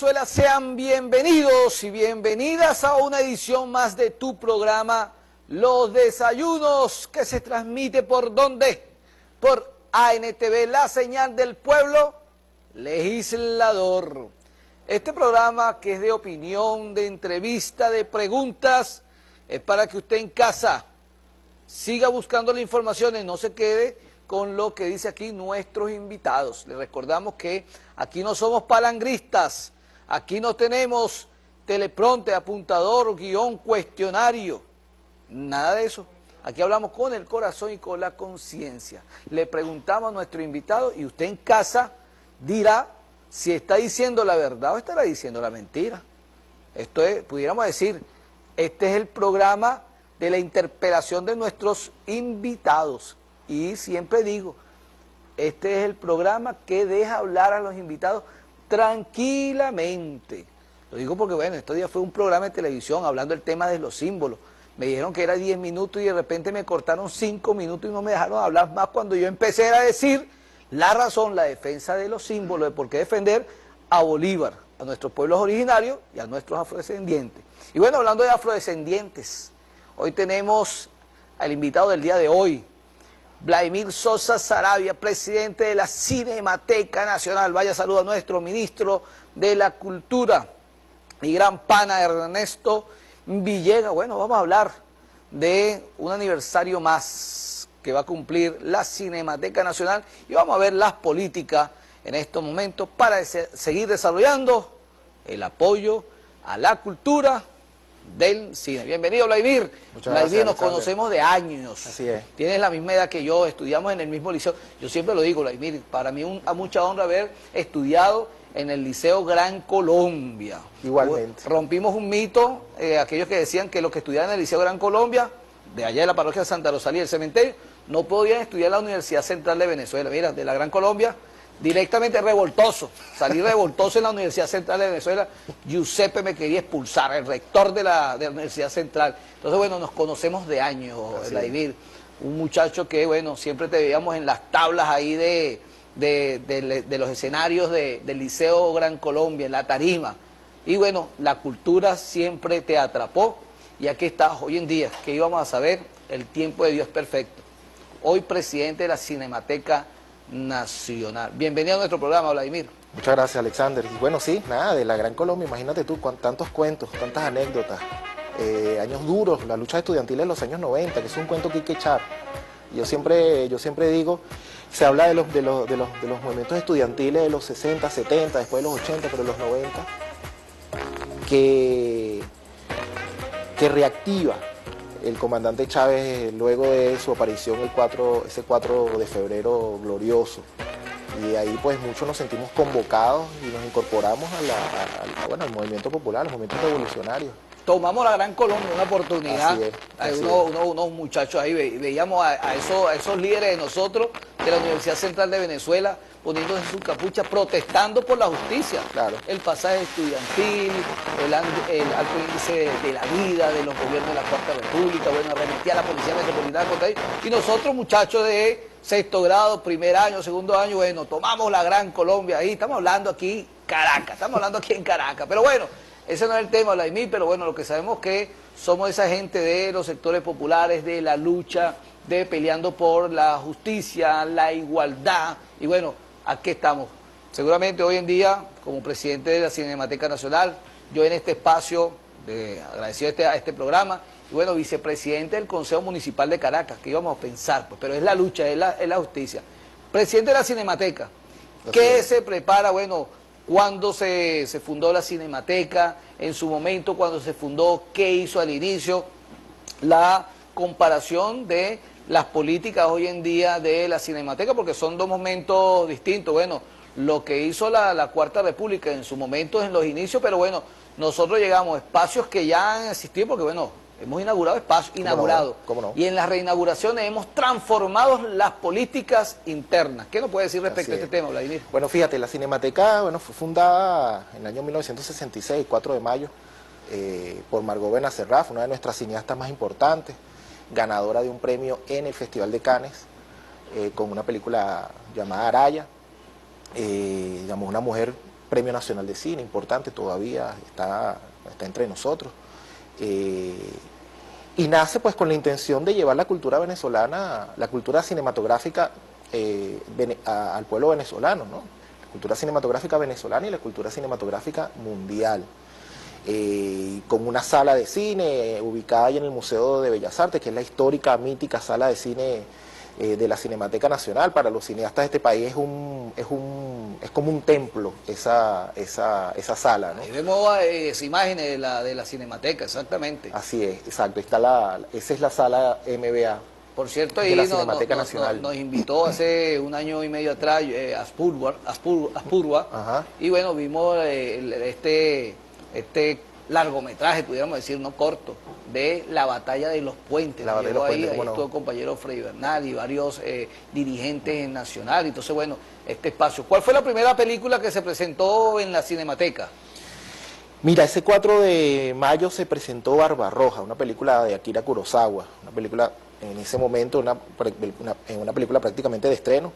Venezuela, sean bienvenidos y bienvenidas a una edición más de tu programa Los Desayunos que se transmite por dónde? Por ANTV, la señal del pueblo legislador. Este programa que es de opinión, de entrevista, de preguntas, es para que usted en casa siga buscando la información y no se quede con lo que dice aquí nuestros invitados. Les recordamos que aquí no somos palangristas, aquí no tenemos telepronte, apuntador, guion, cuestionario, nada de eso. Aquí hablamos con el corazón y con la conciencia. Le preguntamos a nuestro invitado y usted en casa dirá si está diciendo la verdad o estará diciendo la mentira. Esto es, pudiéramos decir, este es el programa de la interpelación de nuestros invitados. Y siempre digo, este es el programa que deja hablar a los invitados tranquilamente. Lo digo porque, bueno, estos días fue un programa de televisión hablando del tema de los símbolos. Me dijeron que era 10 minutos y de repente me cortaron 5 minutos y no me dejaron hablar más cuando yo empecé a decir la razón, la defensa de los símbolos, de por qué defender a Bolívar, a nuestros pueblos originarios y a nuestros afrodescendientes. Y bueno, hablando de afrodescendientes, hoy tenemos al invitado del día de hoy, Vladimir Sosa Sarabia, presidente de la Cinemateca Nacional. Vaya saludo a nuestro ministro de la Cultura, mi gran pana Ernesto Villegas. Bueno, vamos a hablar de un aniversario más que va a cumplir la Cinemateca Nacional y vamos a ver las políticas en estos momentos para seguir desarrollando el apoyo a la cultura del cine. Bienvenido, Vladimir. Muchas Vladimir, nos conocemos de años. Así es. Tienes la misma edad que yo, estudiamos en el mismo liceo. Yo siempre lo digo, Vladimir, para mí un, a mucha honra haber estudiado en el Liceo Gran Colombia. Igualmente. Rompimos un mito, eh, aquellos que decían que los que estudiaban en el Liceo Gran Colombia, de allá de la parroquia de Santa Rosalía, del cementerio, no podían estudiar en la Universidad Central de Venezuela. Mira, de la Gran Colombia directamente revoltoso, salí revoltoso en la Universidad Central de Venezuela, Giuseppe me quería expulsar, el rector de la, Universidad Central. Entonces, bueno, nos conocemos de años, Vladimir, un muchacho que, bueno, siempre te veíamos en las tablas ahí de, de, los escenarios del Liceo Gran Colombia, en la tarima. Y bueno, la cultura siempre te atrapó y aquí estás hoy en día, que íbamos a saber, el tiempo de Dios perfecto. Hoy presidente de la Cinemateca nacional. Bienvenido a nuestro programa, Vladimir. Muchas gracias, Alexander. Y bueno, sí, nada, de la Gran Colombia, imagínate tú, tantos cuentos, tantas anécdotas, eh, años duros, la lucha estudiantil de los años 90, que es un cuento que hay que echar. Yo siempre, yo siempre digo, se habla de los, de, los, de, los, de los movimientos estudiantiles de los 60, 70, después de los 80, pero de los 90, que, que reactiva el comandante Chávez luego de su aparición el 4, ese 4 de febrero glorioso. Y ahí pues muchos nos sentimos convocados y nos incorporamos a bueno, al movimiento popular, al movimiento revolucionario. Tomamos la Gran Colombia, una oportunidad. Hay unos, muchachos ahí, veíamos a, esos, a esos líderes de nosotros, de la Universidad Central de Venezuela, poniéndose su capucha, protestando por la justicia. Claro. El pasaje estudiantil, el, alto índice de la vida de los gobiernos de la Cuarta República, bueno, remitía a la Policía Metropolitana contra ellos. Y nosotros, muchachos de sexto grado, primer año, segundo año, bueno, tomamos la Gran Colombia ahí, estamos hablando aquí Caracas, estamos hablando aquí en Caracas. Pero bueno, ese no es el tema, Vladimir, pero bueno, lo que sabemos es que somos esa gente de los sectores populares, de la lucha, de peleando por la justicia, la igualdad, y bueno, aquí estamos. Seguramente hoy en día, como presidente de la Cinemateca Nacional, yo en este espacio, de, agradecido a este, a este programa, y bueno, vicepresidente del Consejo Municipal de Caracas, que íbamos a pensar, pues, pero es la lucha, es la, es la justicia. Presidente de la Cinemateca, ¿qué se prepara? Bueno, cuando se, se fundó la Cinemateca, en su momento, cuando se fundó, qué hizo al inicio, la comparación de las políticas hoy en día de la Cinemateca, porque son dos momentos distintos. Bueno, lo que hizo la, Cuarta República en su momento, en los inicios, pero bueno, nosotros llegamos a espacios que ya han existido, porque bueno, hemos inaugurado espacios, inaugurados. Y en las reinauguraciones hemos transformado las políticas internas. ¿Qué nos puede decir respecto a este tema, Vladimir? Bueno, fíjate, la Cinemateca bueno, fue fundada en el año 1966, 4 de mayo, eh, por Margot Benacerraf, una de nuestras cineastas más importantes ganadora de un premio en el Festival de Cannes eh, con una película llamada Araya. Eh, una mujer Premio Nacional de Cine, importante todavía, está, está entre nosotros. Eh, y nace pues con la intención de llevar la cultura venezolana, la cultura cinematográfica eh, al pueblo venezolano, ¿no? La cultura cinematográfica venezolana y la cultura cinematográfica mundial. Eh, con una sala de cine ubicada ahí en el Museo de Bellas Artes, que es la histórica, mítica sala de cine eh, de la Cinemateca Nacional. Para los cineastas de este país es un, es un es como un templo esa, esa, esa sala. ¿no? Ahí vemos eh, esa imágenes de la, de la Cinemateca, exactamente. Así es, exacto. Está la, esa es la sala MBA. Por cierto, ahí nos, Nacional. nos, invitó hace un año y medio atrás eh, Aspurua, Aspurua, y bueno, vimos eh, este, este largometraje, pudiéramos decir, no corto, de la batalla de los puentes. La batalla de los ahí, puentes, ahí estuvo el compañero Freddy Bernal y varios eh, dirigentes nacionales. Entonces, bueno, este espacio. ¿Cuál fue la primera película que se presentó en la Cinemateca? Mira, ese 4 de mayo se presentó Barbarroja, una película de Akira Kurosawa, una película en ese momento, una, una, película prácticamente de estreno.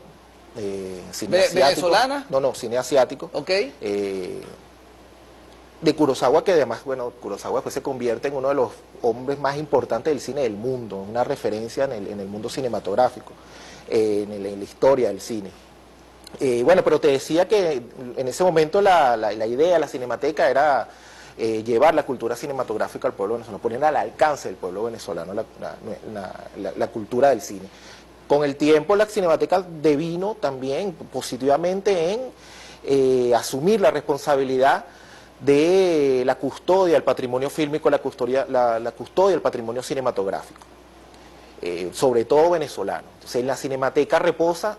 Eh, cine ¿Venezolana? No, no, cine asiático. Ok. Eh, de Kurosawa, que además, bueno, Kurosawa después se convierte en uno de los hombres más importantes del cine del mundo, una referencia en el, en el mundo cinematográfico, eh, en, la historia del cine. Eh, bueno, pero te decía que en ese momento la, la, la idea, la cinemateca era eh, llevar la cultura cinematográfica al pueblo venezolano, poner al alcance del pueblo venezolano la, cultura del cine. Con el tiempo la cinemateca devino también positivamente en asumir la responsabilidad de la custodia del patrimonio fílmico, la custodia, la, custodia del patrimonio cinematográfico, eh, sobre todo venezolano. Entonces, en la cinemateca reposa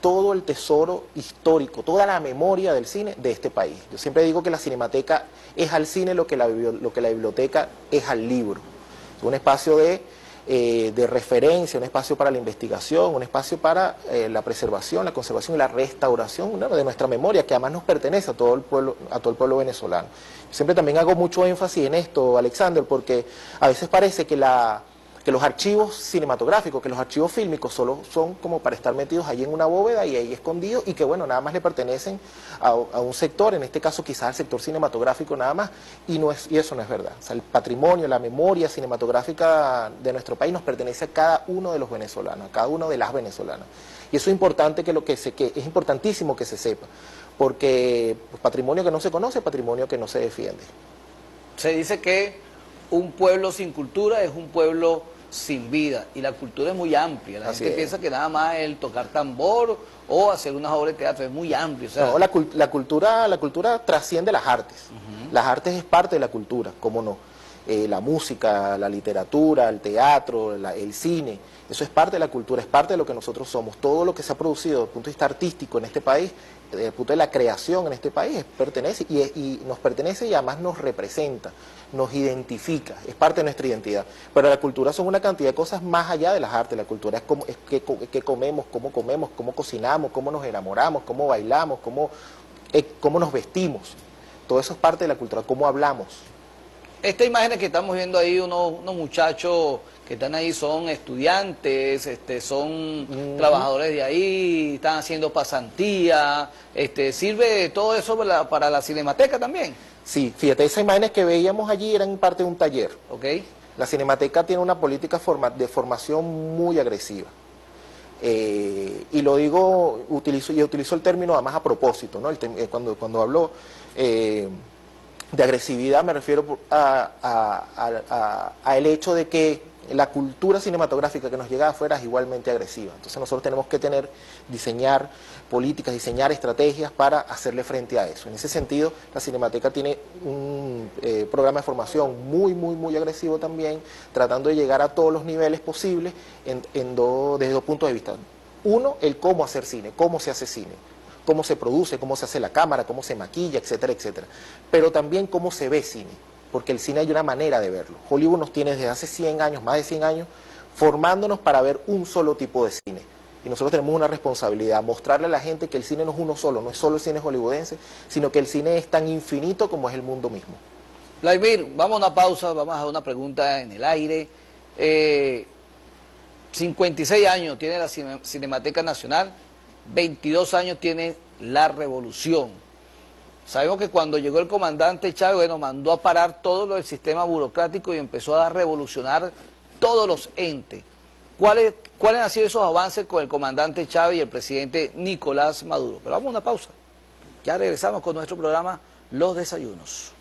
todo el tesoro histórico, toda la memoria del cine de este país. Yo siempre digo que la cinemateca es al cine lo que la, lo que la biblioteca es al libro. Es un espacio de eh, de referencia, un espacio para la investigación, un espacio para eh, la preservación, la conservación y la restauración de nuestra memoria, que además nos pertenece a todo el pueblo, a todo el pueblo venezolano. Siempre también hago mucho énfasis en esto, Alexander, porque a veces parece que la que los archivos cinematográficos, que los archivos fílmicos solo son como para estar metidos allí en una bóveda y ahí escondidos y que bueno, nada más le pertenecen a, un sector, en este caso quizás al sector cinematográfico nada más, y, no es, y eso no es verdad. O sea, el patrimonio, la memoria cinematográfica de nuestro país nos pertenece a cada uno de los venezolanos, a cada uno de las venezolanas. Y eso es importante que lo que se, que es importantísimo que se sepa, porque pues, patrimonio que no se conoce, patrimonio que no se defiende. Se dice que un pueblo sin cultura es un pueblo sin vida. Y la cultura es muy amplia. La gente piensa que nada más el tocar tambor o hacer unas obras de teatro es muy amplio. no, la, cultura, la cultura trasciende las artes. Las artes es parte de la cultura, cómo no. Eh, la música, la literatura, el teatro, el cine, eso es parte de la cultura, es parte de lo que nosotros somos. Todo lo que se ha producido desde el punto de vista artístico en este país, desde punto de la creación en este país, pertenece y, nos pertenece y además nos representa nos identifica, es parte de nuestra identidad. Pero la cultura son una cantidad de cosas más allá de las artes. La cultura es, como, es qué, comemos, cómo comemos, cómo cocinamos, cómo nos enamoramos, cómo bailamos, cómo, eh, cómo nos vestimos. Todo eso es parte de la cultura, cómo hablamos. Esta imagen que estamos viendo ahí, unos, muchachos que están ahí son estudiantes, este, son trabajadores de ahí, están haciendo pasantía, este, ¿sirve todo eso para la cinemateca también? Sí, fíjate, esas imágenes que veíamos allí eran parte de un taller. Ok. La Cinemateca tiene una política de formación muy agresiva. Eh, y lo digo, utilizo, y utilizo el término además a propósito, ¿no? Eh, cuando, cuando hablo eh, de agresividad me refiero a, a el hecho de que la cultura cinematográfica que nos llega afuera es igualmente agresiva. Entonces nosotros tenemos que tener, diseñar políticas, diseñar estrategias para hacerle frente a eso. En ese sentido, la Cinemateca tiene un eh, programa de formación muy, muy, muy agresivo también, tratando de llegar a todos los niveles posibles desde dos puntos de vista. Uno, el cómo hacer cine, cómo se hace cine, cómo se produce, cómo se hace la cámara, cómo se maquilla, etcétera, etcétera. Pero también cómo se ve cine porque el cine hay una manera de verlo. Hollywood nos tiene desde hace 100 años, más de 100 años, formándonos para ver un solo tipo de cine. Y nosotros tenemos una responsabilidad, mostrarle a la gente que el cine no es uno solo, no es solo el cine hollywoodense, sino que el cine es tan infinito como es el mundo mismo. Vladimir, vamos a una pausa, vamos a una pregunta en el aire. 56 eh, años tiene la Cinemateca Nacional, 22 años tiene La Revolución. Sabemos que cuando llegó el comandante Chávez, bueno, mandó a parar todo lo del sistema burocrático y empezó a revolucionar todos los entes. ¿Cuáles, ¿Cuáles han sido esos avances con el comandante Chávez y el presidente Nicolás Maduro? Pero vamos a una pausa. Ya regresamos con nuestro programa Los Desayunos.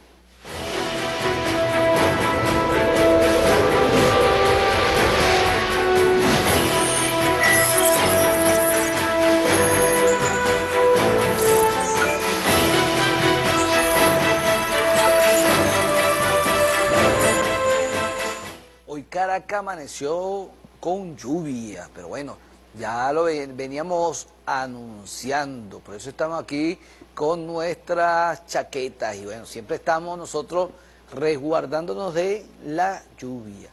Caracas amaneció con lluvia, pero bueno, ya lo veníamos anunciando, por eso estamos aquí con nuestras chaquetas y bueno, siempre estamos nosotros resguardándonos de la lluvia.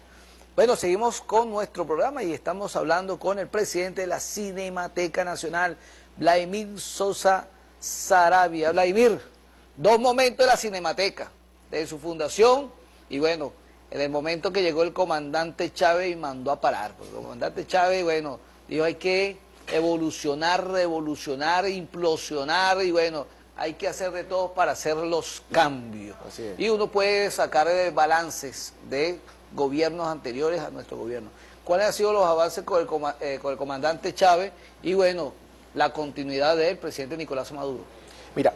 Bueno, seguimos con nuestro programa y estamos hablando con el presidente de la Cinemateca Nacional, Vladimir Sosa Sarabia. Vladimir, dos momentos de la Cinemateca, de su fundación y bueno, en el momento que llegó el comandante Chávez y mandó a parar. Porque el comandante Chávez, bueno, dijo hay que evolucionar, revolucionar, implosionar y bueno, hay que hacer de todo para hacer los cambios. Y uno puede sacar eh, balances de gobiernos anteriores a nuestro gobierno. ¿Cuáles han sido los avances con el, eh, con el comandante Chávez y bueno, la continuidad del presidente Nicolás Maduro? Mira,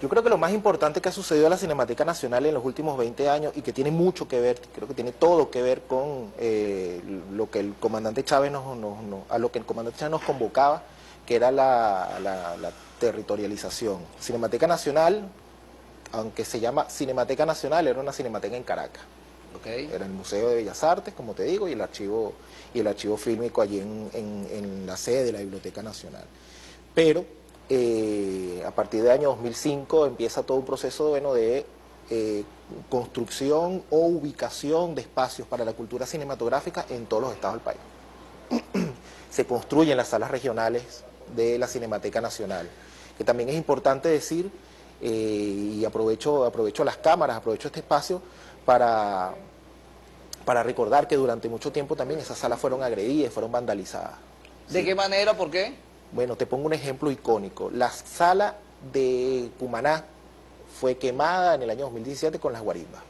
yo creo que lo más importante que ha sucedido en la Cinemateca Nacional en los últimos 20 años y que tiene mucho que ver, creo que tiene todo que ver con eh, lo que el comandante Chávez nos, a lo que el comandante Chávez nos convocaba, que era la, territorialización. Cinemateca Nacional, aunque se llama Cinemateca Nacional, era una cinemateca en Caracas. Era el Museo de Bellas Artes, como te digo, y el archivo, y el archivo fílmico allí en, en la sede de la Biblioteca Nacional. Pero eh, a partir del año 2005 empieza todo un proceso bueno, de eh, construcción o ubicación de espacios para la cultura cinematográfica en todos los estados del país. Se construyen las salas regionales de la Cinemateca Nacional, que también es importante decir, eh, y aprovecho, aprovecho las cámaras, aprovecho este espacio para, para recordar que durante mucho tiempo también esas salas fueron agredidas, fueron vandalizadas. ¿De qué manera? ¿Por qué? Bueno, te pongo un ejemplo icónico. La sala de Cumaná fue quemada en el año 2017 con las guarimbas.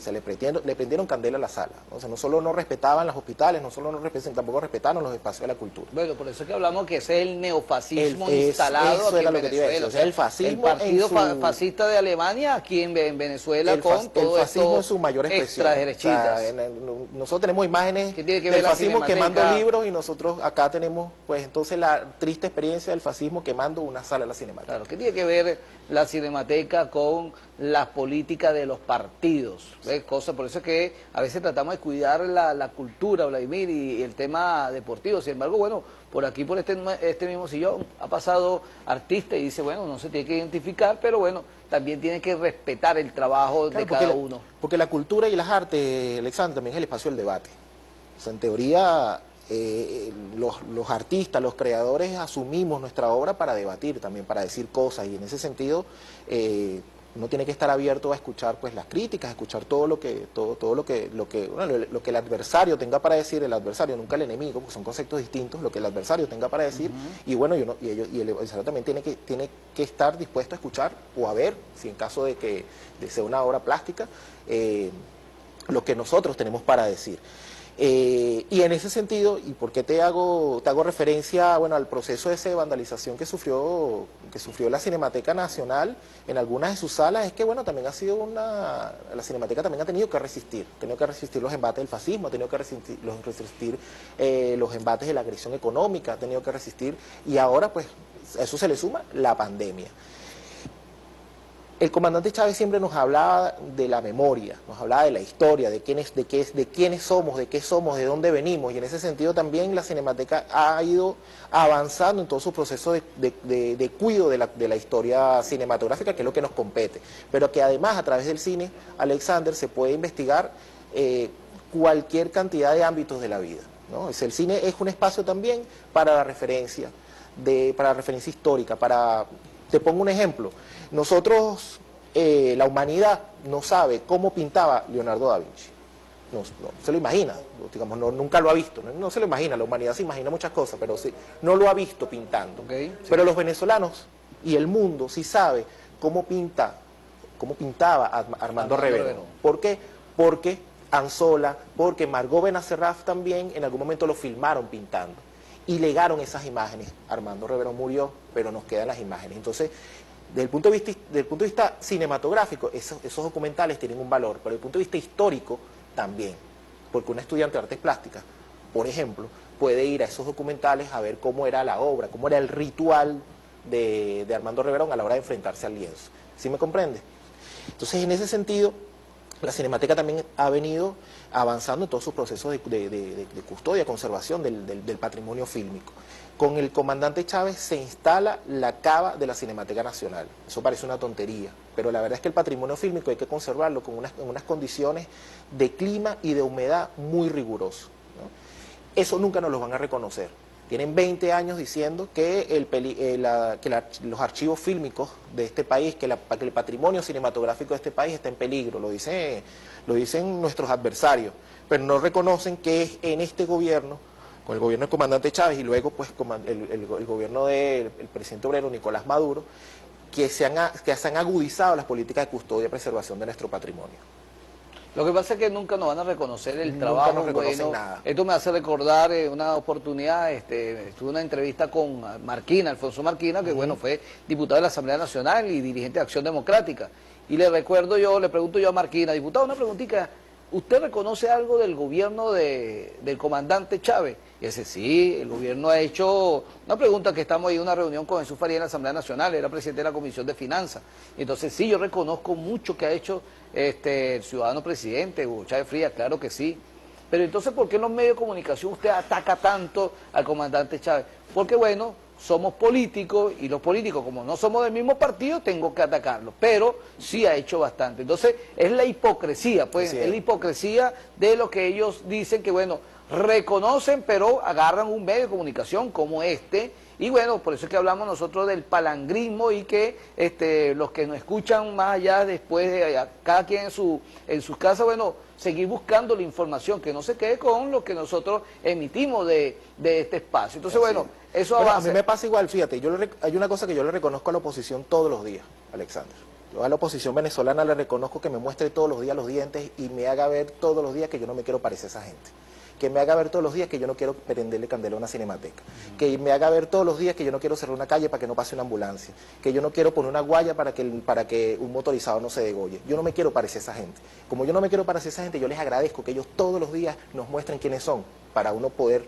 Se le prendieron, le prendieron candela a la sala. O sea, no solo no respetaban los hospitales, no solo no respetaban, tampoco respetaron los espacios de la cultura. Bueno, por eso es que hablamos que ese es el neofascismo instalado aquí en Venezuela. el fascismo el partido fascista de Alemania aquí en, Venezuela con todo el fascismo en su mayor expresión. nosotros tenemos imágenes del fascismo quemando libros y nosotros acá tenemos, pues entonces la triste experiencia del fascismo quemando una sala de la cinemateca. Claro, ¿qué tiene que ver la cinemateca con las políticas de los partidos. Por eso es que a veces tratamos de cuidar la, cultura, Vladimir, y, el tema deportivo. Sin embargo, bueno, por aquí, por este, este mismo sillón, ha pasado artista y dice, bueno, no se tiene que identificar, pero bueno, también tiene que respetar el trabajo de cada uno. porque la cultura y las artes, Alexander, también es el espacio del debate. O sea, en teoría, eh, los, los, artistas, los creadores asumimos nuestra obra para debatir también, para decir cosas y en ese sentido eh, uno tiene que estar abierto a escuchar pues las críticas, a escuchar todo lo que todo, todo lo que lo que lo, que el adversario tenga para decir, el adversario nunca el enemigo, porque son conceptos distintos, lo que el adversario tenga para decir. Y bueno, y, uno, y, ellos, y el adversario también tiene que tiene que estar dispuesto a escuchar o a ver si en caso de que de sea una obra plástica eh, lo que nosotros tenemos para decir. Eh, y en ese sentido, ¿y por qué te hago, te hago referencia bueno, al proceso de vandalización que sufrió, que sufrió la Cinemateca Nacional en algunas de sus salas? Es que bueno, también ha sido una. La Cinemateca también ha tenido que resistir, ha tenido que resistir los embates del fascismo, ha tenido que resistir, los, resistir eh, los embates de la agresión económica, ha tenido que resistir, y ahora pues a eso se le suma la pandemia. El comandante Chávez siempre nos hablaba de la memoria, nos hablaba de la historia, de quiénes, de qué, de quiénes somos, de qué somos, de dónde venimos, y en ese sentido también la Cinemateca ha ido avanzando en todo su proceso de, de, cuidado de la, historia cinematográfica, que es lo que nos compete, pero que además a través del cine, Alexander, se puede investigar eh, cualquier cantidad de ámbitos de la vida. el cine es un espacio también para la referencia, de, para la referencia histórica, para... Te pongo un ejemplo. Nosotros, eh, la humanidad no sabe cómo pintaba Leonardo da Vinci. No, se lo imagina, digamos, no, nunca lo ha visto, no, se lo imagina, la humanidad se imagina muchas cosas, pero sí, no lo ha visto pintando. Pero los venezolanos y el mundo sí sabe cómo pinta, cómo pintaba Armando, Armando. ¿Por qué? Porque Anzola, porque Margot Benacerraf también en algún momento lo filmaron pintando y legaron esas imágenes. Armando Rivero murió, pero nos quedan las imágenes. Entonces, desde el punto de vista, cinematográfico, esos, documentales tienen un valor, pero desde el punto de vista histórico también. Porque un estudiante de artes plásticas, por ejemplo, puede ir a esos documentales a ver cómo era la obra, cómo era el ritual de, Armando Reverón a la hora de enfrentarse al lienzo. ¿Sí me comprende? Entonces, en ese sentido, la Cinemateca también ha venido avanzando en todos sus procesos de, custodia, conservación del, patrimonio fílmico. Con el comandante Chávez se instala la cava de la Cinemateca Nacional. Eso parece una tontería, pero la verdad es que el patrimonio fílmico hay que conservarlo con unas, unas condiciones de clima y de humedad muy rigurosos. Eso nunca nos lo van a reconocer. Tienen 20 años diciendo que, el, eh, que los archivos fílmicos de este país, que, el patrimonio cinematográfico de este país está en peligro, lo, dice, lo dicen nuestros adversarios, pero no reconocen que es en este gobierno, con el gobierno del comandante Chávez y luego pues el, gobierno del presidente obrero Nicolás Maduro, que se, han, que se han agudizado las políticas de custodia y preservación de nuestro patrimonio. Lo que pasa es que nunca nos van a reconocer el trabajo bueno. Esto me hace recordar eh, una oportunidad, este, estuve una entrevista con Marquina, Alfonso Marquina, que bueno, fue diputado de la Asamblea Nacional y dirigente de Acción Democrática. Y le recuerdo yo, le pregunto yo a Marquina, diputado, una preguntita, ¿usted reconoce algo del gobierno del comandante Chávez? Y dice, sí, el gobierno ha hecho una pregunta que estamos ahí en una reunión con Jesús Faría en la Asamblea Nacional, era presidente de la Comisión de Finanzas. Entonces, sí, yo reconozco mucho que ha hecho este, el ciudadano presidente, Hugo Chávez Frías, claro que sí. Pero entonces, ¿por qué en los medios de comunicación usted ataca tanto al comandante Chávez? Porque, bueno, somos políticos y los políticos, como no somos del mismo partido, tengo que atacarlo. Pero sí ha hecho bastante. Entonces, es la hipocresía, pues, es la hipocresía de lo que ellos dicen que, bueno, reconocen, pero agarran un medio de comunicación como este, y bueno, por eso es que hablamos nosotros del palangrismo y que este, los que nos escuchan más allá después de cada quien en, su, en sus casas, bueno, seguir buscando la información, que no se quede con lo que nosotros emitimos de, este espacio. Entonces, bueno, eso A mí me pasa igual, fíjate, yo hay una cosa que yo le reconozco a la oposición todos los días, Alexander. Yo a la oposición venezolana le reconozco que me muestre todos los días los dientes y me haga ver todos los días que yo no me quiero parecer a esa gente que me haga ver todos los días que yo no quiero prenderle candela a una cinemateca, que me haga ver todos los días que yo no quiero cerrar una calle para que no pase una ambulancia, que yo no quiero poner una guaya para que, para que un motorizado no se degolle. Yo no me quiero parecer a esa gente. Como yo no me quiero parecer a esa gente, yo les agradezco que ellos todos los días nos muestren quiénes son, para uno poder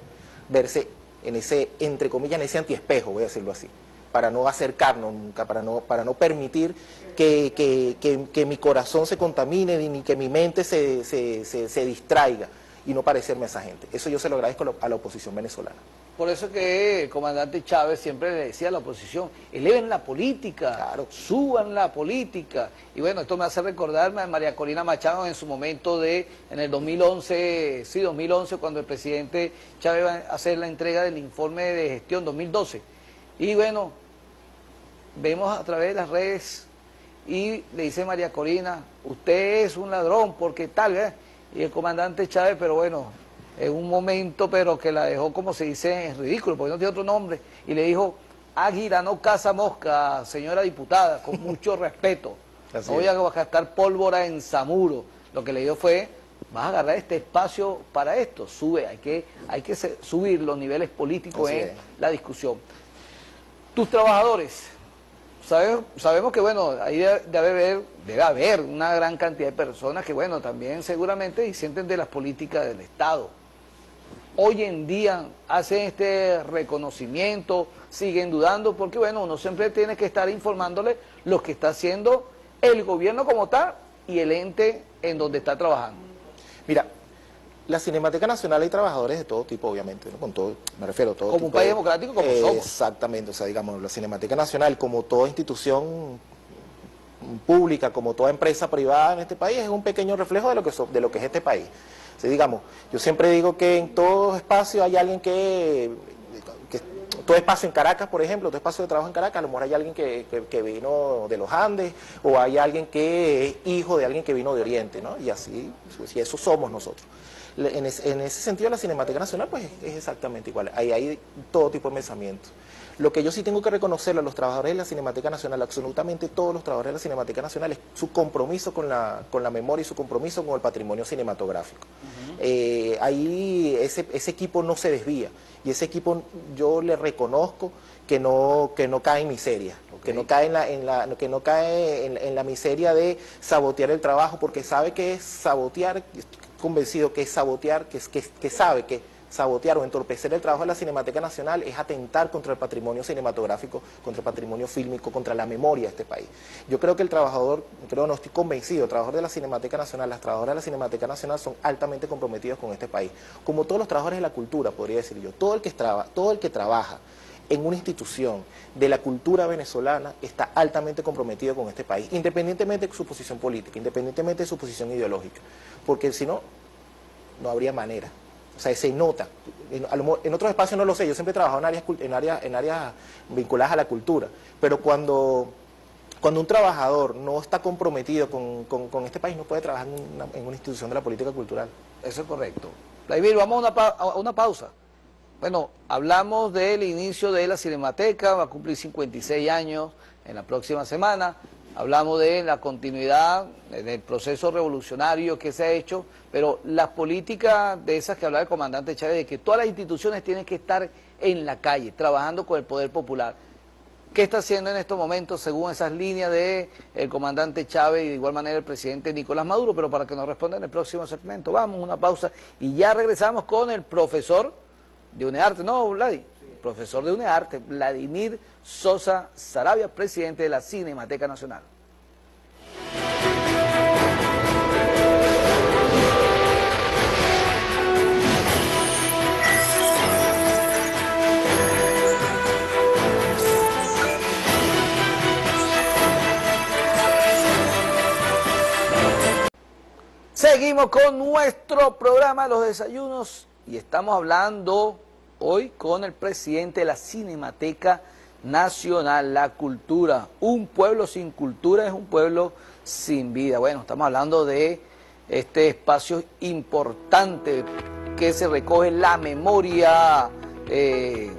verse en ese, entre comillas, en ese antiespejo, voy a decirlo así para no acercarnos nunca, para no, para no permitir que, mi corazón se contamine ni que mi mente se, se distraiga y no parecerme a esa gente. Eso yo se lo agradezco a la oposición venezolana. Por eso que el comandante Chávez siempre le decía a la oposición, eleven la política, suban la política. Y bueno, esto me hace recordarme a María Corina Machado en su momento de, en el 2011, sí, 2011, cuando el presidente Chávez iba a hacer la entrega del informe de gestión 2012. Y bueno, vemos a través de las redes y le dice María Corina, usted es un ladrón porque tal, vez y el comandante Chávez, pero bueno, en un momento, pero que la dejó, como se dice, en ridículo, porque no tiene otro nombre, y le dijo, Águila no caza mosca, señora diputada, con mucho respeto. no voy a gastar pólvora en Zamuro. Lo que le dio fue, vas a agarrar este espacio para esto, sube, hay que, hay que subir los niveles políticos en la discusión. Tus trabajadores, sabemos que, bueno, ahí debe, haber, debe haber una gran cantidad de personas que, bueno, también seguramente disienten de las políticas del Estado. Hoy en día hacen este reconocimiento, siguen dudando, porque, bueno, uno siempre tiene que estar informándole lo que está haciendo el gobierno como tal y el ente en donde está trabajando. Mira, la Cinemateca Nacional hay trabajadores de todo tipo, obviamente, con todo, me refiero a todo Como un país democrático como somos. Exactamente, o sea, digamos, la Cinemateca Nacional, como toda institución pública, como toda empresa privada en este país, es un pequeño reflejo de lo que, de lo que es este país. O digamos, yo siempre digo que en todo espacio hay alguien que, todo espacio en Caracas, por ejemplo, todo espacio de trabajo en Caracas, a lo mejor hay alguien que, que, vino de los Andes, o hay alguien que es hijo de alguien que vino de Oriente, ¿no? Y así, y eso somos nosotros en, ese sentido la Cinemática Nacional pues es exactamente igual, ahí hay todo tipo de pensamiento. Lo que yo sí tengo que reconocerle a los trabajadores de la Cinemateca Nacional, absolutamente todos los trabajadores de la Cinemateca Nacional, es su compromiso con la, con la memoria y su compromiso con el patrimonio cinematográfico. Eh, ahí ese, ese equipo no se desvía y ese equipo yo le reconozco que no, que no cae en miseria, que no cae, en la, en la, que no cae en, la miseria de sabotear el trabajo, porque sabe que es sabotear, convencido que es sabotear, que, que, que sabe que sabotear o entorpecer el trabajo de la Cinemateca Nacional es atentar contra el patrimonio cinematográfico, contra el patrimonio fílmico, contra la memoria de este país. Yo creo que el trabajador, creo no estoy convencido, el trabajador de la Cinemateca Nacional, las trabajadoras de la Cinemateca Nacional son altamente comprometidos con este país, como todos los trabajadores de la cultura, podría decir yo, todo el que, todo el que trabaja en una institución de la cultura venezolana está altamente comprometido con este país, independientemente de su posición política, independientemente de su posición ideológica, porque si no, no habría manera. O sea, se nota. En, otros espacios no lo sé, yo siempre he trabajado en áreas, en áreas, en áreas vinculadas a la cultura, pero cuando, cuando un trabajador no está comprometido con, este país, no puede trabajar en una, institución de la política cultural. Eso es correcto. Vladimir, vamos una, a una pausa. Bueno, hablamos del inicio de la Cinemateca, va a cumplir 56 años en la próxima semana. Hablamos de la continuidad del proceso revolucionario que se ha hecho, pero las políticas de esas que hablaba el comandante Chávez, de que todas las instituciones tienen que estar en la calle, trabajando con el poder popular. ¿Qué está haciendo en estos momentos según esas líneas del el comandante Chávez y de igual manera el presidente Nicolás Maduro? Pero para que nos responda en el próximo segmento, vamos, una pausa y ya regresamos con el profesor de UNEARTE, no, Vladi, profesor de UNEARTE, Vladimir Sosa Sarabia, presidente de la Cinemateca Nacional. Seguimos con nuestro programa Los Desayunos y estamos hablando hoy con el presidente de la Cinemateca Nacional, la cultura. Un pueblo sin cultura es un pueblo sin vida. Bueno, estamos hablando de este espacio importante que se recoge la memoria eh,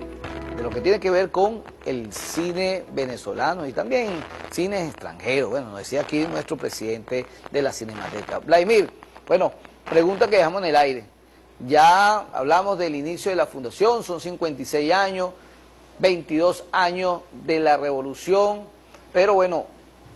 de lo que tiene que ver con el cine venezolano y también cine extranjero. Bueno, nos decía aquí nuestro presidente de la Cinemateca. Vladimir, bueno, pregunta que dejamos en el aire. Ya hablamos del inicio de la fundación, son 56 años, 22 años de la revolución, pero bueno,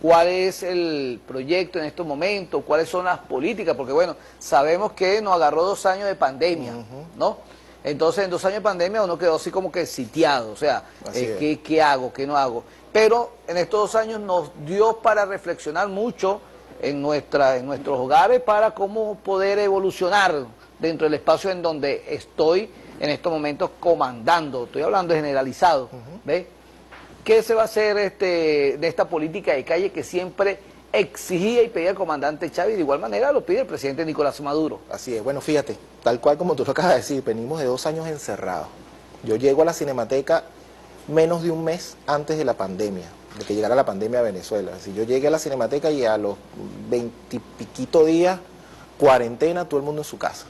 ¿cuál es el proyecto en estos momentos? ¿Cuáles son las políticas? Porque bueno, sabemos que nos agarró dos años de pandemia, ¿no? Entonces en dos años de pandemia uno quedó así como que sitiado, o sea, eh, ¿qué, ¿qué hago? ¿Qué no hago? Pero en estos dos años nos dio para reflexionar mucho en, nuestra, en nuestros hogares para cómo poder evolucionar dentro del espacio en donde estoy en estos momentos comandando, estoy hablando generalizado, ¿ve? ¿Qué se va a hacer este, de esta política de calle que siempre exigía y pedía el comandante Chávez de igual manera lo pide el presidente Nicolás Maduro? Así es, bueno, fíjate, tal cual como tú lo acabas de decir, venimos de dos años encerrados. Yo llego a la Cinemateca menos de un mes antes de la pandemia, de que llegara la pandemia a Venezuela. Si yo llegué a la Cinemateca y a los veintipiquito días, cuarentena, todo el mundo en su casa.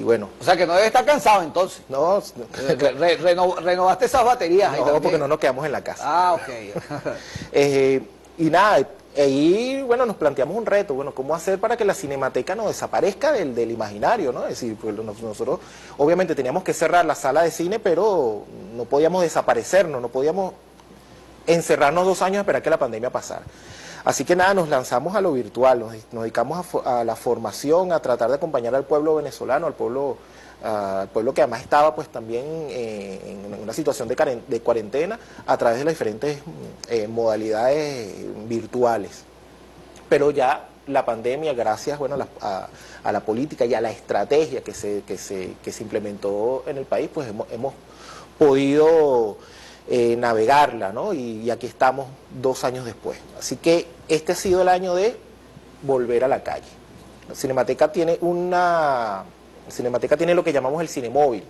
Y bueno. O sea que no debe estar cansado entonces. No, renovaste esas baterías. No, porque no nos quedamos en la casa. Ah, ok. Eh, y nada, ahí, bueno, nos planteamos un reto, bueno, ¿cómo hacer para que la cinemateca no desaparezca del, del imaginario, no? Es decir, pues nosotros obviamente teníamos que cerrar la sala de cine, pero no podíamos desaparecernos, no podíamos encerrarnos dos años a esperar que la pandemia pasara. Así que nada, nos lanzamos a lo virtual, nos, dedicamos a, la formación, a tratar de acompañar al pueblo venezolano, al pueblo, al pueblo que además estaba pues también eh, en una situación de, cuarentena a través de las diferentes eh, modalidades virtuales. Pero ya la pandemia, gracias bueno, a, la política y a la estrategia que se, que se, que se implementó en el país, pues hemos, hemos podido eh, navegarla, ¿no? Y, aquí estamos dos años después. Así que este ha sido el año de volver a la calle. Cinemateca tiene una... Cinemateca tiene lo que llamamos el Cinemóvil,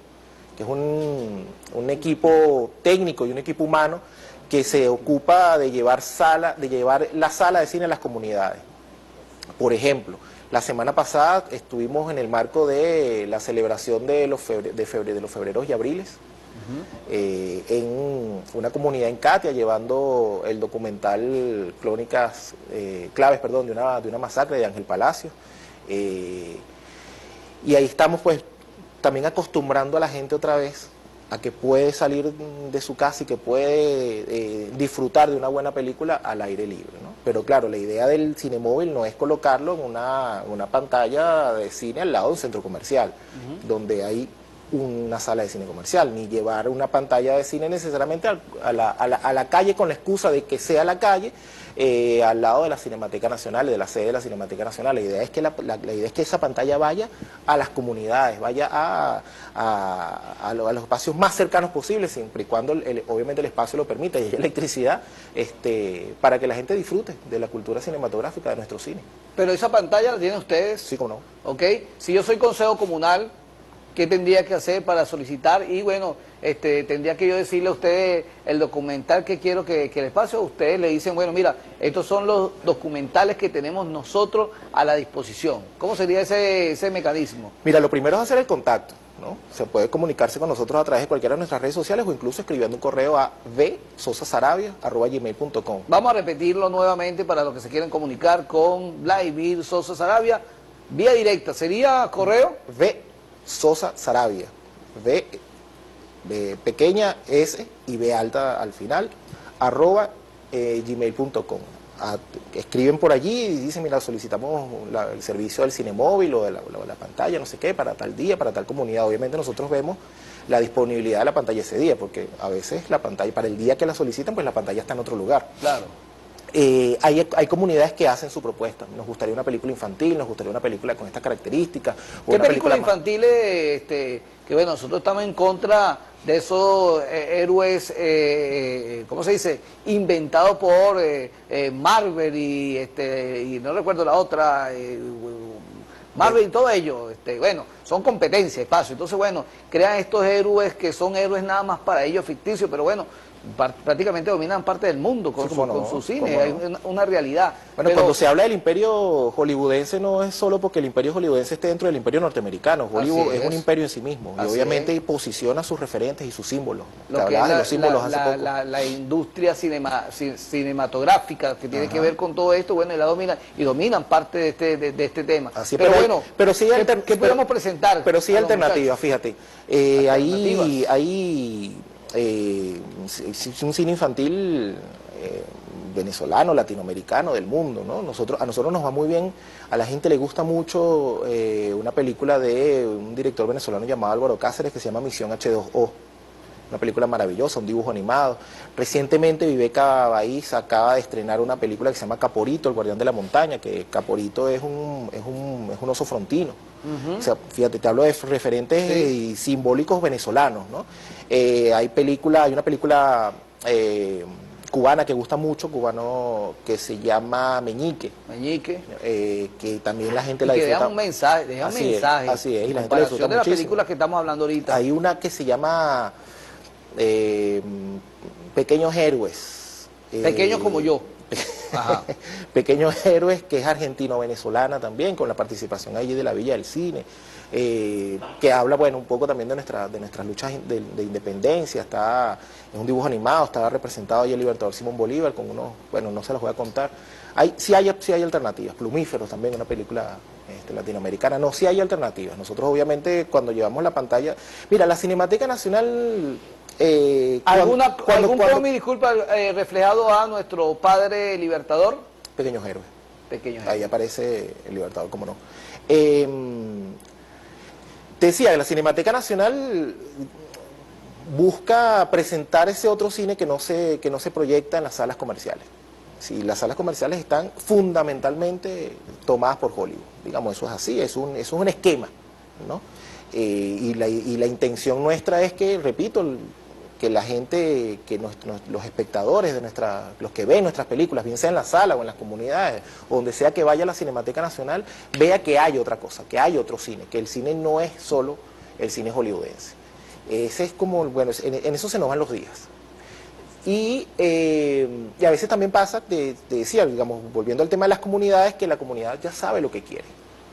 que es un, un equipo técnico y un equipo humano que se ocupa de llevar, sala, de llevar la sala de cine a las comunidades. Por ejemplo, la semana pasada estuvimos en el marco de la celebración de los, de, febre, de los febreros y abriles eh, en una comunidad en Katia, llevando el documental Crónicas, eh, claves perdón, de, una, de una masacre de Ángel Palacio. Eh, y ahí estamos pues también acostumbrando a la gente otra vez a que puede salir de su casa y que puede eh, disfrutar de una buena película al aire libre. ¿no? Pero claro, la idea del cine móvil no es colocarlo en una, una pantalla de cine al lado de un centro comercial, donde hay una sala de cine comercial, ni llevar una pantalla de cine necesariamente a la, a la, a la calle con la excusa de que sea la calle, eh, al lado de la Cinemateca Nacional, de la sede de la Cinemateca Nacional. La idea es que, la, idea es que esa pantalla vaya a las comunidades, vaya a, a, a, lo, a los espacios más cercanos posibles, siempre y cuando el, obviamente el espacio lo permita y haya electricidad, este, para que la gente disfrute de la cultura cinematográfica de nuestro cine. Pero esa pantalla la tienen ustedes. Sí, como no. ¿Ok? Si yo soy consejo comunal, ¿qué tendría que hacer para solicitar? Y bueno, este, tendría que yo decirle a ustedes el documental que quiero que, que el espacio, ustedes le dicen, bueno, mira, estos son los documentales que tenemos nosotros a la disposición. ¿Cómo sería ese, ese mecanismo? Mira, lo primero es hacer el contacto. ¿no? Se puede comunicarse con nosotros a través de cualquiera de nuestras redes sociales o incluso escribiendo un correo a vsosasarabia.gmail.com. Vamos a repetirlo nuevamente para los que se quieren comunicar con Vladimir Sosa Sarabia. Vía directa, ¿sería correo? V Sosa Sarabia. V de pequeña S y B alta al final, arroba eh, gmail.com. Escriben por allí y dicen, mira, solicitamos la, el servicio del cine móvil o de la, pantalla, no sé qué, para tal día, para tal comunidad. Obviamente nosotros vemos la disponibilidad de la pantalla ese día, porque a veces la pantalla, para el día que la solicitan, pues la pantalla está en otro lugar. Claro. Eh, hay, hay, comunidades que hacen su propuesta. Nos gustaría una película infantil, nos gustaría una película con estas características. ¿Qué película, película infantil este, que bueno, nosotros estamos en contra de esos eh, héroes, eh, ¿cómo se dice? Inventados por eh, Marvel y, este, y no recuerdo la otra, Marvel y todo ello, este, bueno, son competencias, espacio. Entonces, bueno, crean estos héroes que son héroes nada más para ellos ficticios, pero bueno, prácticamente dominan parte del mundo con, sí, su, no, con su, cine, no. hay una, una, realidad. Bueno, Pero, cuando se habla del imperio hollywoodense no es solo porque el imperio hollywoodense esté dentro del imperio norteamericano, Hollywood es. es. un imperio en sí mismo así y obviamente es. posiciona sus referentes y sus símbolos. Lo que es la, de los símbolos la, hace poco. La, la industria cinema, cinematográfica que tiene Ajá. que ver con todo esto, bueno, y la domina y dominan parte de este, de, de este tema. Así pero, pero, bueno, pero sí ¿qué, ¿qué podemos presentar? Pero sí alternativas, fíjate. Eh, ahí, ahí eh, es un cine infantil eh, venezolano, latinoamericano, del mundo, ¿no? Nosotros, a nosotros nos va muy bien, a la gente le gusta mucho eh, una película de un director venezolano llamado Álvaro Cáceres que se llama Misión H2O. Una película maravillosa, un dibujo animado. Recientemente Viveca Baís acaba de estrenar una película que se llama Caporito, el guardián de la montaña, que Caporito es un, es un, es un oso frontino. Uh -huh. O sea, fíjate, te hablo de referentes sí. simbólicos venezolanos, ¿no? Eh, hay película, hay una película eh, cubana que gusta mucho, cubano, que se llama Meñique. Meñique. Eh, que también la gente y la que disfruta. deja un mensaje, deja así un mensaje. Es, así es, y la gente la disfruta de las películas que estamos hablando ahorita. Hay una que se llama eh, Pequeños Héroes. Pequeños como yo. Ajá. Pequeños Héroes, que es argentino-venezolana también, con la participación allí de la Villa del Cine, eh, que habla, bueno, un poco también de, nuestra, de nuestras luchas de, de, independencia, está, es un dibujo animado, estaba representado allí el libertador Simón Bolívar, con unos, bueno, no se los voy a contar. Hay, sí, hay, sí hay alternativas, Plumíferos también, una película este, latinoamericana, no, sí hay alternativas. Nosotros obviamente cuando llevamos la pantalla, mira, la Cinemateca Nacional eh, ¿Alguna, cuando, ¿Algún cuando, cómic, disculpa, eh, reflejado a nuestro padre libertador? Pequeños héroes. Pequeños Ahí aparece el libertador, cómo no. Eh, te decía, la Cinemateca Nacional busca presentar ese otro cine que no se, que no se proyecta en las salas comerciales. Sí, las salas comerciales están fundamentalmente tomadas por Hollywood. Digamos, eso es así, es un, eso es un esquema. ¿no? Eh, y, la, y, la, intención nuestra es que, repito, que la gente, que nuestros, los espectadores de nuestra, los que ven nuestras películas, bien sea en la sala o en las comunidades, o donde sea que vaya a la Cinemateca Nacional, vea que hay otra cosa, que hay otro cine, que el cine no es solo el cine hollywoodense. Ese es como, bueno, en, en eso se nos van los días. Y, eh, y a veces también pasa, te, te, decía, digamos, volviendo al tema de las comunidades, que la comunidad ya sabe lo que quiere.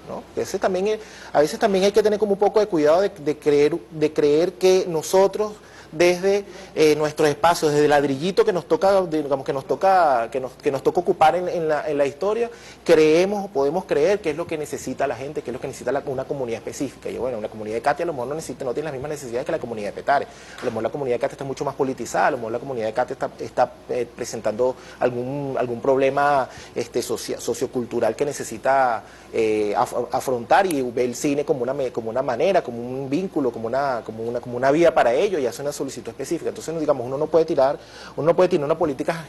¿no? A, veces también, a veces también hay que tener como un poco de cuidado de, de creer, de creer que nosotros desde eh, nuestros espacios, desde el ladrillito que nos toca, digamos, que nos toca, que nos, que nos toca ocupar en, la, en la historia, creemos o podemos creer qué es lo que necesita la gente, qué es lo que necesita una comunidad específica. Y bueno, una comunidad de Katia a lo mejor no necesita, no tiene las mismas necesidades que la comunidad de Petare. A lo mejor la comunidad de Katia está mucho más politizada, a lo mejor la comunidad de Katia está, está eh, presentando algún, algún problema este, sociocultural que necesita eh, afrontar y ve el cine como una, como una manera, como un vínculo, como una, como una, como una vía para ello y hace una solicitud específica. Entonces, digamos, uno no puede tirar, uno no puede tirar una política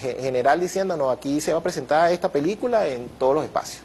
general diciendo, no, aquí se va a presentar esta película en todos los espacios.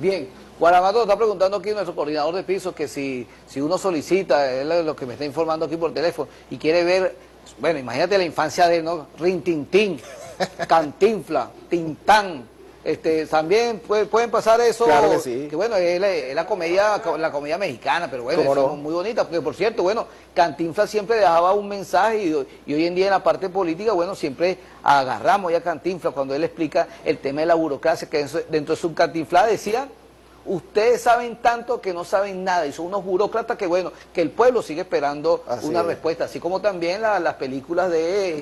Bien, Guarabato está preguntando aquí nuestro coordinador de piso que si, si uno solicita, es lo que me está informando aquí por teléfono, y quiere ver, bueno, imagínate la infancia de, ¿no? Rintintín, Cantinfla, Tintán, este, también pueden pasar eso. Claro que sí. Que bueno, es la, comedia, la comedia mexicana, pero bueno, es muy bonita. Porque por cierto, bueno, Cantinflas siempre dejaba un mensaje y, hoy en día en la parte política, bueno, siempre agarramos ya Cantinflas cuando él explica el tema de la burocracia, que dentro de su Cantinflas decía ustedes saben tanto que no saben nada y son unos burócratas que bueno, que el pueblo sigue esperando una respuesta, así como también las películas de,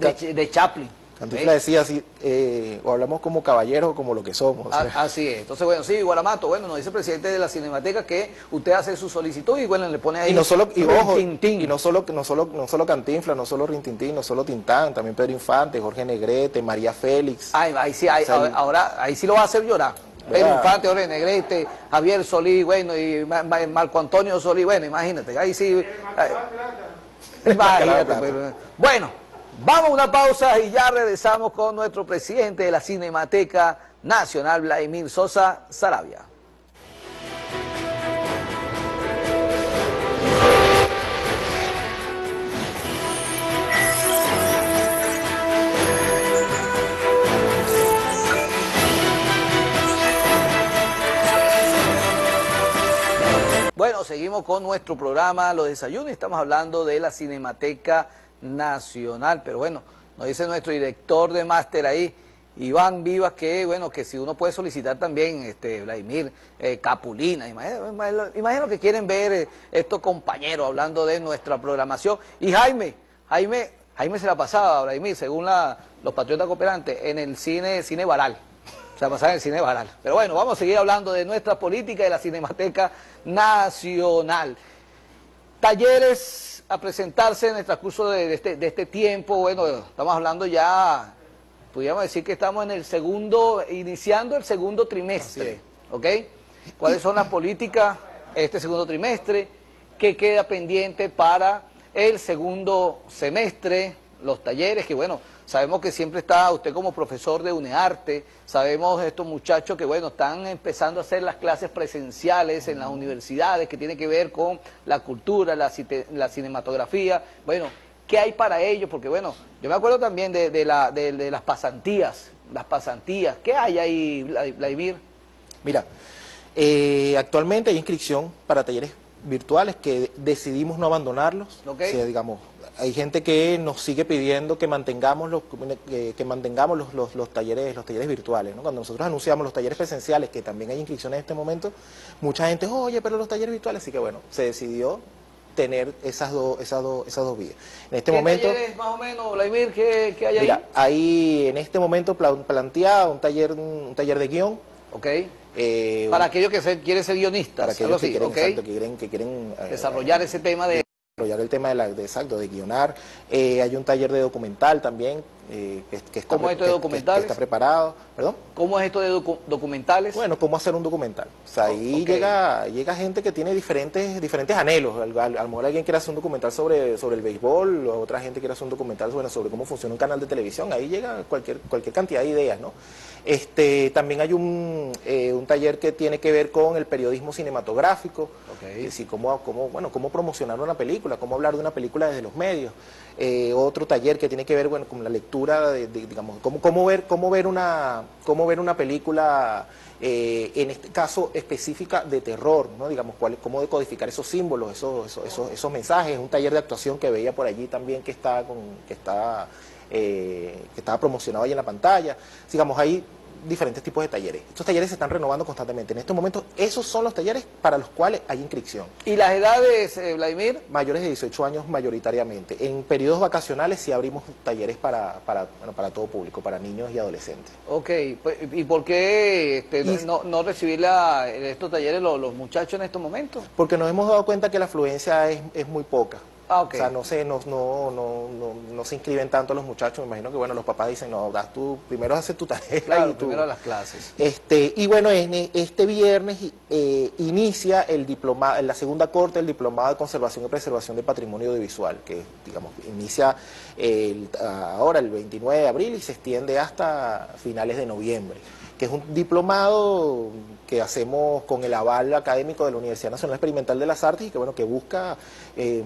de Chaplin. Cantinflas decía así, eh, o hablamos como caballeros o como lo que somos. Ah, así es. Entonces, bueno, sí, Guaramato, bueno, nos dice el presidente de la Cinemateca que usted hace su solicitud y bueno, le pone ahí. Y no solo, y ojo, y no solo, no solo, no solo Cantinflas, no solo Rintintín, no solo Tintán, también Pedro Infante, Jorge Negrete, María Félix. Ay, ahí sí, ahora, ahí sí lo va a hacer llorar. Pedro Infante, Jorge Negrete, Javier Solí, bueno, y Marco Antonio Solí, bueno, imagínate, ahí sí. imagínate, pero, bueno. Vamos a una pausa y ya regresamos con nuestro presidente de la Cinemateca Nacional, Vladimir Sosa Sarabia. Bueno, seguimos con nuestro programa Los Desayunos. Estamos hablando de la Cinemateca nacional. Pero bueno, nos dice nuestro director de máster ahí, Iván Vivas, que bueno, que si uno puede solicitar también, este, Vladimir eh, Capulina, imagino, que quieren ver eh, estos compañeros hablando de nuestra programación. Y Jaime, Jaime, Jaime se la pasaba, Vladimir, según la, los patriotas cooperantes, en el cine, cine Baral. Se la pasaba en el cine Baral. Pero bueno, vamos a seguir hablando de nuestra política de la Cinemateca Nacional. Talleres a presentarse en el transcurso este, de, este, tiempo. Bueno, estamos hablando ya, podríamos decir que estamos en el segundo, iniciando el segundo trimestre, ¿ok? ¿Cuáles son las políticas este segundo trimestre? ¿Qué queda pendiente para el segundo semestre? Los talleres, que bueno, Sabemos que siempre está usted como profesor de UNEARTE, sabemos estos muchachos que, bueno, están empezando a hacer las clases presenciales en las universidades, que tiene que ver con la cultura, la, cinematografía. Bueno, ¿qué hay para ellos? Porque, bueno, yo me acuerdo también de, la, de, las pasantías, las pasantías. ¿Qué hay ahí, Vladimir? Mira, eh, actualmente hay inscripción para talleres virtuales que decidimos no abandonarlos. Okay. digamos, hay gente que nos sigue pidiendo que mantengamos los que, mantengamos los, los, talleres los talleres virtuales cuando nosotros anunciamos los talleres presenciales que también hay inscripciones en este momento mucha gente oye pero los talleres virtuales así que bueno se decidió tener esas dos esas dos esas dos vías en este ¿Qué momento talleres más o menos Vladimir qué, hay mira, ahí en este momento planteado un taller un taller de guion Ok. Eh, para aquellos que se, quieren ser guionistas. Para aquellos que, quieren, que quieren, eh, desarrollar ese tema de desarrollar el tema de, la, de, exacto, de guionar. Eh, hay un taller de documental también, eh, que, está, ¿Cómo es esto de documentales? está preparado. ¿Perdón? ¿Cómo es esto de documentales? Bueno, ¿cómo hacer un documental? O sea, ahí llega, llega gente que tiene diferentes, diferentes anhelos. A lo mejor alguien quiere hacer un documental sobre, sobre el béisbol, otra gente quiere hacer un documental sobre, sobre cómo funciona un canal de televisión. Ahí llega cualquier, cualquier cantidad de ideas, ¿no? Este, también hay un, eh, un taller que tiene que ver con el periodismo cinematográfico, okay. cómo, cómo, bueno, cómo promocionar una película, cómo hablar de una película desde los medios. Eh, otro taller que tiene que ver bueno, con la lectura, de, digamos, cómo, cómo, ver, cómo, ver una, cómo ver una película, eh, en este caso específica de terror, ¿no? digamos, cuál, cómo decodificar esos símbolos, esos, esos, esos, mensajes. Un taller de actuación que veía por allí también que está, con, que está, que estaba promocionado ahí en la pantalla. Digamos, ahí diferentes tipos de talleres. Estos talleres se están renovando constantemente. En estos momentos, esos son los talleres para los cuales hay inscripción. ¿Y las edades, eh, Vladimir? Mayores de 18 años mayoritariamente. En periodos vacacionales sí abrimos talleres para, para, bueno, para todo público, para niños y adolescentes. Ok, pues, ¿y por qué este, no, no recibir la, estos talleres los, los muchachos en estos momentos? Porque nos hemos dado cuenta que la afluencia es, es muy poca. Ah. O sea, no sé, no, no, no, no, se inscriben tanto los muchachos. Me imagino que bueno, los papás dicen, no, das tú, primero haces tu tarea Claro, y tú. primero las clases. Este, y bueno, en- este viernes eh, inicia el diploma, la segunda corte del Diplomado de Conservación y Preservación de Patrimonio Audiovisual, que digamos inicia el- ahora el 29 de abril y se extiende hasta finales de noviembre, que es un diplomado que hacemos con el aval académico de la Universidad Nacional Experimental de las Artes y que bueno, que busca eh,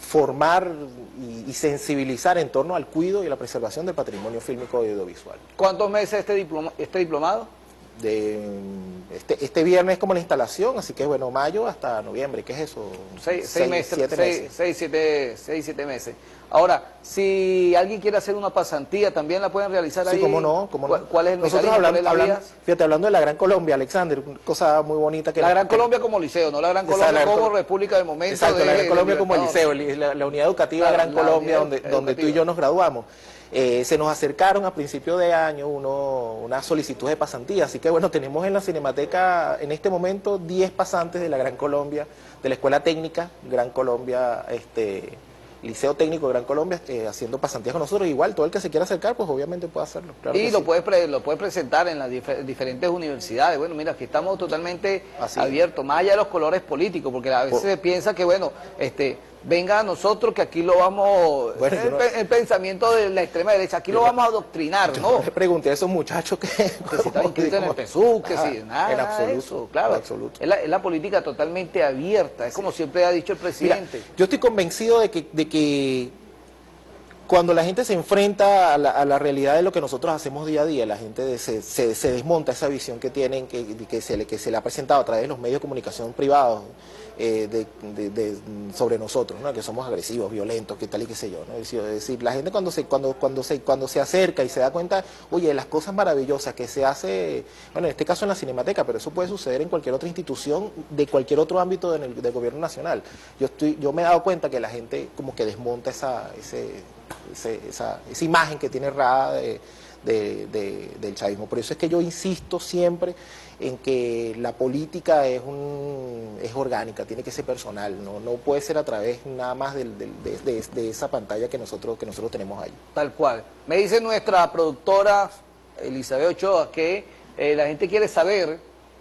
formar y, y sensibilizar en torno al cuidado y la preservación del patrimonio fílmico y audiovisual ¿Cuántos meses este, diploma, este diplomado? De este, este viernes como la instalación, así que bueno, mayo hasta noviembre, ¿qué es eso? Seis, seis meses, siete seis, meses. seis, siete, seis, siete meses. Ahora, si alguien quiere hacer una pasantía, ¿también la pueden realizar ahí? Sí, cómo no, cómo no. ¿Cuál, es el Nosotros hablando, ¿Cuál es la fíjate, hablando de la Gran Colombia, Alexander, cosa muy bonita que La Gran que- Colombia como liceo, no la Gran Colombia la como Col- República del Momento. Exacto, de- la Gran de Colombia como liceo, la, la unidad educativa Claro, Gran la Colombia, donde, donde tú y yo nos graduamos. Eh, se nos acercaron a principios de año uno, una solicitud de pasantía, así que bueno, tenemos en la Cinemateca en este momento 10 pasantes de la Gran Colombia, de la Escuela Técnica Gran Colombia, este Liceo Técnico Gran Colombia, eh, haciendo pasantías con nosotros. Igual, todo el que se quiera acercar, pues obviamente puede hacerlo. claro y lo sí. lo presentar en las difer- diferentes universidades. Bueno, mira, aquí estamos totalmente Así es. abiertos, más allá de los colores políticos, porque a veces Por- se piensa que, bueno, este, venga a nosotros que aquí lo vamos, Bueno, yo el, no- pe- el pensamiento de la extrema derecha, aquí lo vamos a adoctrinar, ¿no? Le pregunté a esos muchachos que... que si están inscritos en el que si nada En absoluto, eso, claro. en absoluto. Es la, es la política totalmente abierta, es como siempre ha dicho el Mira, presidente. yo estoy convencido de que, de que cuando la gente se enfrenta a la, a la realidad de lo que nosotros hacemos día a día, la gente de- se, se- se desmonta esa visión que tienen, que, que se le, que se le ha presentado a través de los medios de comunicación privados eh, de- sobre nosotros, ¿no? que somos agresivos, violentos, que tal y qué sé yo. ¿no? Es decir, la gente cuando se, cuando, cuando, se, cuando se acerca y se da cuenta, oye, las cosas maravillosas que se hace, bueno, en este caso en la Cinemateca, pero eso puede suceder en cualquier otra institución de cualquier otro ámbito del, del gobierno nacional. Yo, estoy, yo me he dado cuenta que la gente como que desmonta esa, ese, ese- esa, esa imagen que tiene errada de, de- de- del chavismo. Por eso es que yo insisto siempre en que la política es, un, es orgánica, tiene que ser personal, no, no puede ser a través nada más de- de esa pantalla que nosotros, que nosotros tenemos ahí. Tal cual. Me dice nuestra productora Elizabeth Ochoa que eh, la gente quiere saber,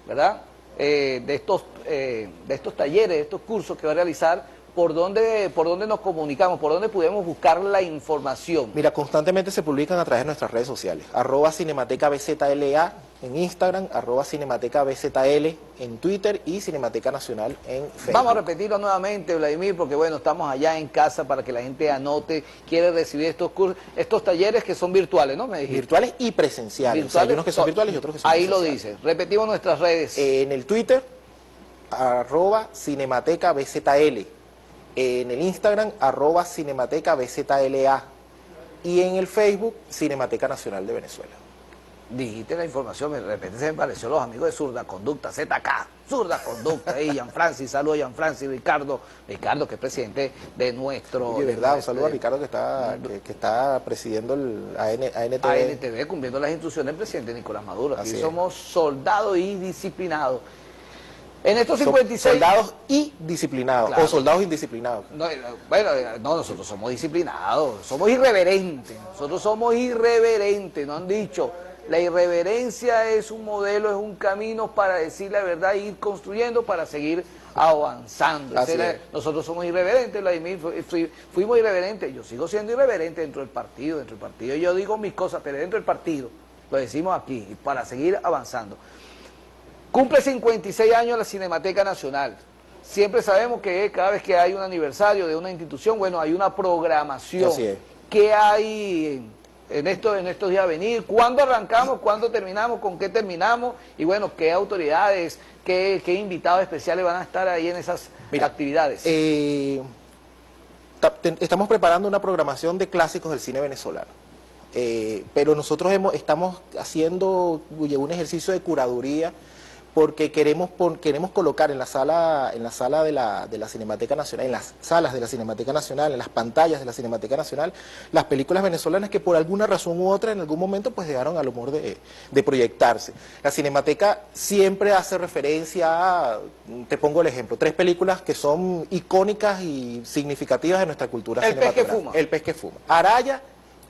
¿verdad? Eh, de, estos, eh, de estos talleres, de estos cursos que va a realizar, por dónde, por dónde nos comunicamos, por dónde podemos buscar la información. Mira, constantemente se publican a través de nuestras redes sociales. Arroba Cinemateca BZLA en Instagram, arroba Cinemateca BZL en Twitter y Cinemateca Nacional en Facebook. Vamos a repetirlo nuevamente, Vladimir, porque bueno, estamos allá en casa para que la gente anote, quiere recibir estos cursos, estos talleres que son virtuales, ¿no? Me dijiste. Virtuales y presenciales. O sea, hay unos que son virtuales y otros que son Ahí lo dice. Repetimos nuestras redes. En el Twitter, arroba Cinemateca BZL. En el Instagram, arroba Cinemateca BZLA. Y en el Facebook, Cinemateca Nacional de Venezuela. Dijiste la información, de repente se me pareció los amigos de Zurda Conducta, ZK, Zurda Conducta, y Jan Francis, saludos a Jan Francis, Ricardo, Ricardo que es presidente de nuestro... De verdad, un saludo a Ricardo que está, que, que está presidiendo el AN, ANTV. ANTV cumpliendo las instrucciones del presidente Nicolás Maduro. Aquí Así somos soldados y disciplinados. En estos Son 56... Soldados y disciplinados, Claro. o soldados indisciplinados. No, eh, bueno, eh, no, nosotros somos disciplinados, somos irreverentes, nosotros somos irreverentes, no han dicho. La irreverencia es un modelo, es un camino para decir la verdad e ir construyendo para seguir avanzando. Era-. Nosotros somos irreverentes, Vladimir, fu- fui- fuimos irreverentes, yo sigo siendo irreverente dentro del partido, dentro del partido yo digo mis cosas, pero dentro del partido, lo decimos aquí, para seguir avanzando. Cumple 56 años la Cinemateca Nacional. Siempre sabemos que cada vez que hay un aniversario de una institución, bueno, hay una programación. Así es. ¿Qué hay en, esto, en estos días a venir? ¿Cuándo arrancamos? ¿Cuándo terminamos? ¿Con qué terminamos? Y bueno, ¿qué autoridades, qué, qué invitados especiales van a estar ahí en esas Mira, actividades? Eh, estamos preparando una programación de clásicos del cine venezolano. Eh, pero nosotros hemos, estamos haciendo un ejercicio de curaduría porque queremos, queremos colocar en la sala, en la sala de la, de la Cinemateca Nacional, en las salas de la Cinemateca Nacional, en las pantallas de la Cinemateca Nacional, las películas venezolanas que por alguna razón u otra en algún momento pues llegaron al humor de, de proyectarse. La Cinemateca siempre hace referencia a, te pongo el ejemplo, tres películas que son icónicas y significativas de nuestra cultura el cinematográfica. Pez que fuma. El pez que fuma. Araya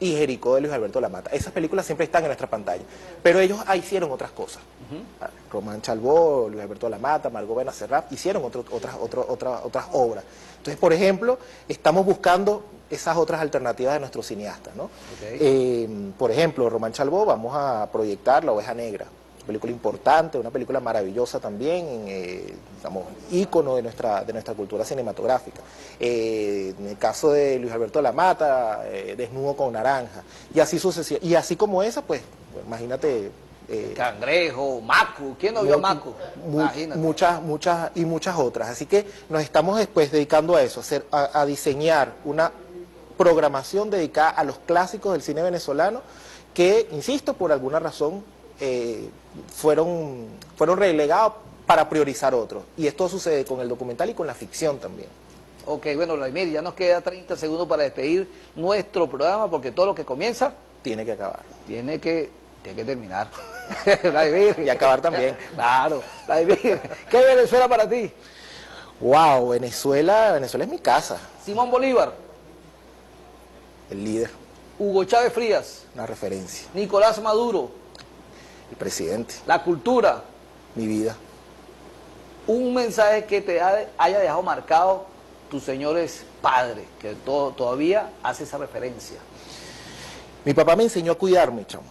y Jericó de Luis Alberto Lamata. Esas películas siempre están en nuestra pantalla, pero ellos hicieron otras cosas. Román Chalbó, Luis Alberto Lamata, Margot Benacerrap, hicieron otras, otras, otras obras. Entonces, por ejemplo, estamos buscando esas otras alternativas de nuestros cineastas. ¿no? Eh, por ejemplo, Román Chalbó, vamos a proyectar La Oveja Negra, película importante, una película maravillosa también, eh, digamos, ícono de nuestra, de nuestra cultura cinematográfica. Eh, en el caso de Luis Alberto la Mata, eh, Desnudo con Naranja, y así sucesivamente. Y así como esa, pues, imagínate... Eh, Cangrejo, Macu, ¿quién no vio Macu? muchas, muchas, y muchas otras. Así que nos estamos después dedicando a eso, a, hacer, a diseñar una programación dedicada a los clásicos del cine venezolano que, insisto, por alguna razón eh, fueron, fueron relegados para priorizar otros. Y esto sucede con el documental y con la ficción también. Ok, bueno, Vladimir, ya nos queda 30 segundos para despedir nuestro programa porque todo lo que comienza... Tiene que acabar. Tiene que, tiene que terminar. y acabar también. Claro. Vladimir, ¿qué es Venezuela para ti? Wow, Venezuela, Venezuela es mi casa. Simón Bolívar. El líder. Hugo Chávez Frías. Una referencia. Nicolás Maduro el presidente. La cultura. Mi vida. Un mensaje que te haya dejado marcado tus señores padres, que todo, todavía hace esa referencia. Mi papá me enseñó a cuidarme, chamo.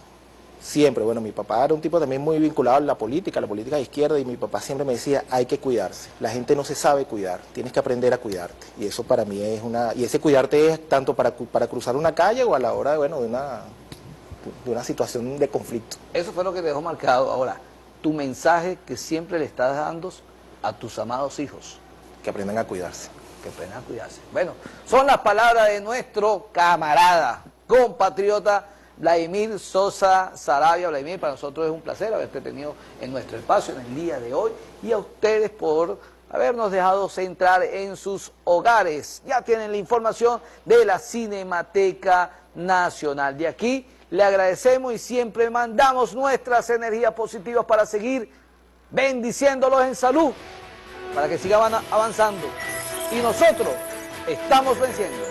Siempre, bueno, mi papá era un tipo también muy vinculado a la política, a la política de izquierda, y mi papá siempre me decía, hay que cuidarse. La gente no se sabe cuidar, tienes que aprender a cuidarte. Y eso para mí es una... Y ese cuidarte es tanto para, para cruzar una calle o a la hora, bueno, de una de una situación de conflicto. Eso fue lo que te dejó marcado. Ahora, tu mensaje que siempre le estás dando a tus amados hijos. Que aprendan a cuidarse. Que aprendan a cuidarse. Bueno, son las palabras de nuestro camarada, compatriota Vladimir Sosa Sarabia. Vladimir, para nosotros es un placer haberte tenido en nuestro espacio en el día de hoy y a ustedes por habernos dejado centrar en sus hogares. Ya tienen la información de la Cinemateca Nacional. De aquí le agradecemos y siempre mandamos nuestras energías positivas para seguir bendiciéndolos en salud, para que sigan avanzando. Y nosotros estamos venciendo.